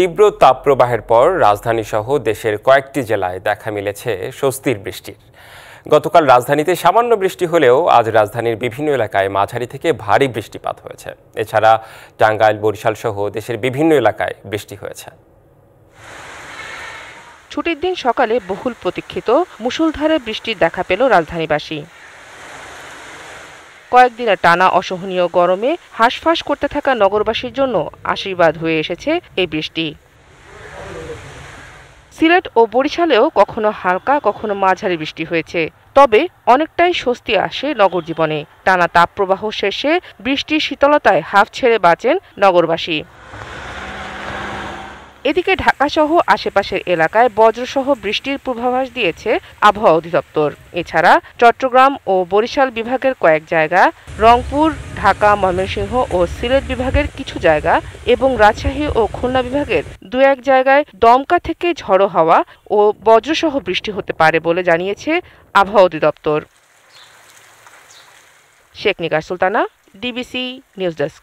তীব্র তাপপ্রবাহের পর রাজধানী সহ দেশের কয়েকটি জেলায় দেখা মিলেছে স্বস্তির বৃষ্টির গতকাল রাজধানীতে সামান্য বৃষ্টি হলেও আজ রাজধানীর বিভিন্ন এলাকায় মাঝারি থেকে ভারী বৃষ্টিপাত হয়েছে। এছাড়া টাঙ্গাইল, বরিশাল সহ দেশের বিভিন্ন এলাকায় বৃষ্টি হয়েছে। ছুটির দিন সকালে বহুল প্রতীক্ষিত, মুষলধারে বৃষ্টির দেখা পেল রাজধানীবাসী। কয়েকদিনের টানা অসহনীয় গরমে হাঁসফাঁস করতে থাকা নগরবাসীর জন্য আশীর্বাদ হয়ে এসেছে এই বৃষ্টি। সিলেট ও বরিশালেও কখনো হালকা, কখনো মাঝারি বৃষ্টি হয়েছে। তবে অনেকটাই স্বস্তি আসে নগর জীবনে। টানা তাপপ্রবাহ শেষে বৃষ্টির শীতলতায় হাফ ছেড়ে বাঁচেন নগরবাসী। এদিকে ঢাকাসহ আশেপাশের এলাকায় বজ্রসহ বৃষ্টির পূর্বাভাস দিয়েছে আবহাওয়া অধিদপ্তর। এছাড়া চট্টগ্রাম ও বরিশাল বিভাগের কয়েক জায়গা, রংপুর, ঢাকা, ময়মনসিংহ ও সিলেট বিভাগের কিছু জায়গা এবং রাজশাহী ও খুলনা বিভাগের দু এক জায়গায় দমকা থেকে ঝড়ো হাওয়া ও বজ্রসহ বৃষ্টি হতে পারে বলে জানিয়েছে আবহাওয়া অধিদপ্তর। Sheikh Nigar Sultana, DBC news desk.